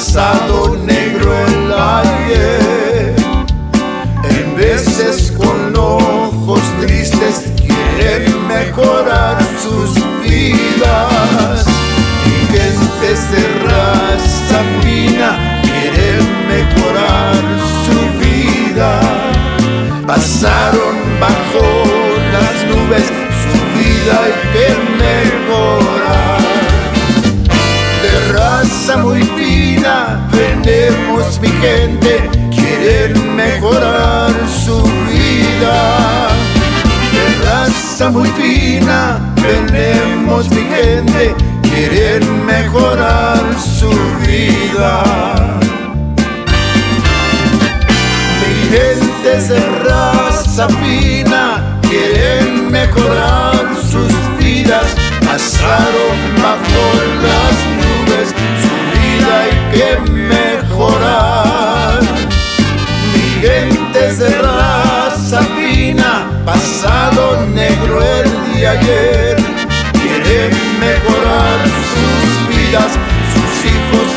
pasado negro el aire. En veces con ojos tristes quieren mejorar sus vidas. Y gente. de mejorar su vida. De raza muy fina, venemos mi gente, quieren mejorar su vida. Mi gente de raza fina,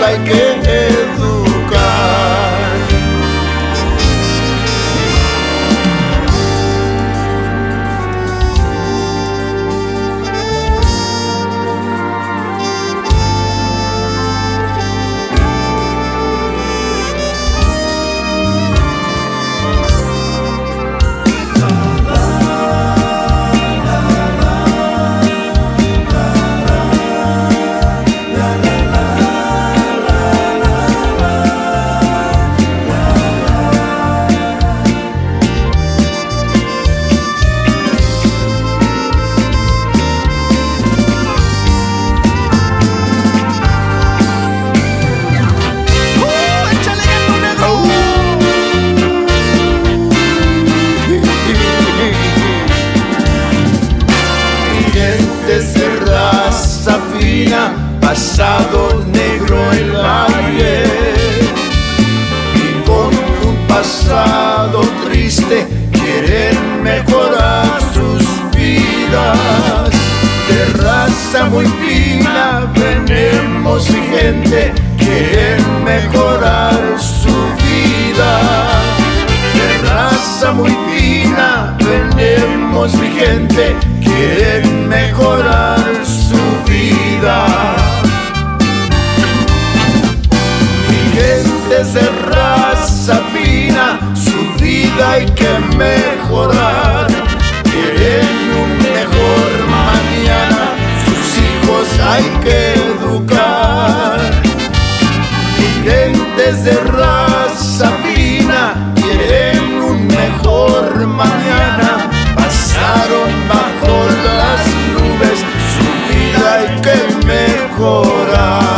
hijos hay pasado negro el valle y con un pasado triste quieren mejorar sus vidas. De raza muy fina, venemos mi gente, quieren mejorar su vida de raza muy fina, venemos mi gente, quieren hay que mejorar. Quieren un mejor mañana, sus hijos hay que educar. Gentes de raza fina quieren un mejor mañana. Pasaron bajo las nubes, su vida hay que mejorar.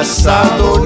passado.